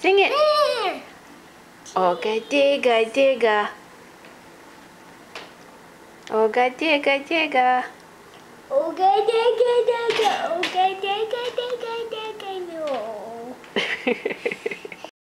Sing it. Oga digga digga. Oga digga digga. Oga digga digga. Oga digga digga digga no.